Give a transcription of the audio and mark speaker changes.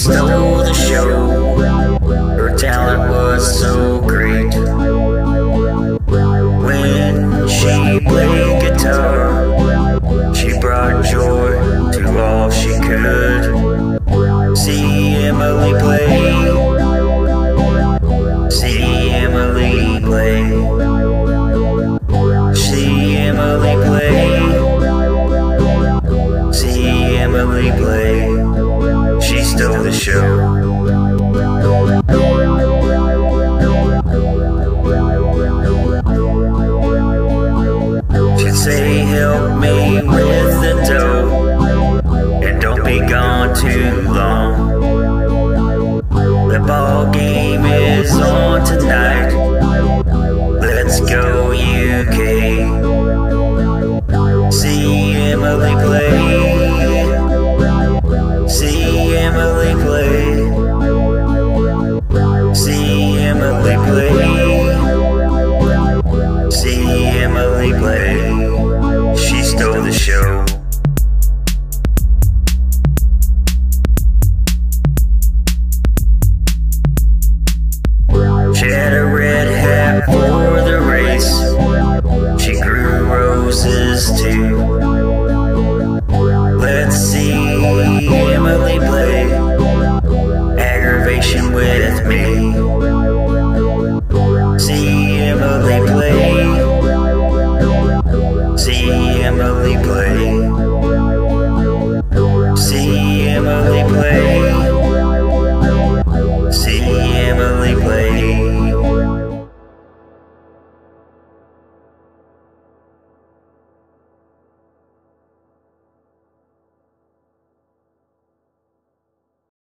Speaker 1: stole the show. Her talent was so great. When she played guitar, she brought joy to all she could. See Emma Lee play. See Emma Lee play. See Emma Lee play. See Emma Lee play. Show. say help me with the dough and don't be gone too long. The ball game is on tonight. Let's go UK see Emma Lee play See Emma Lee play. See Emma Lee play. See Emma Lee play. She stole the show. She had a red hat for the race. She grew roses too. See Emma Lee play. See Emma Lee play. See Emily.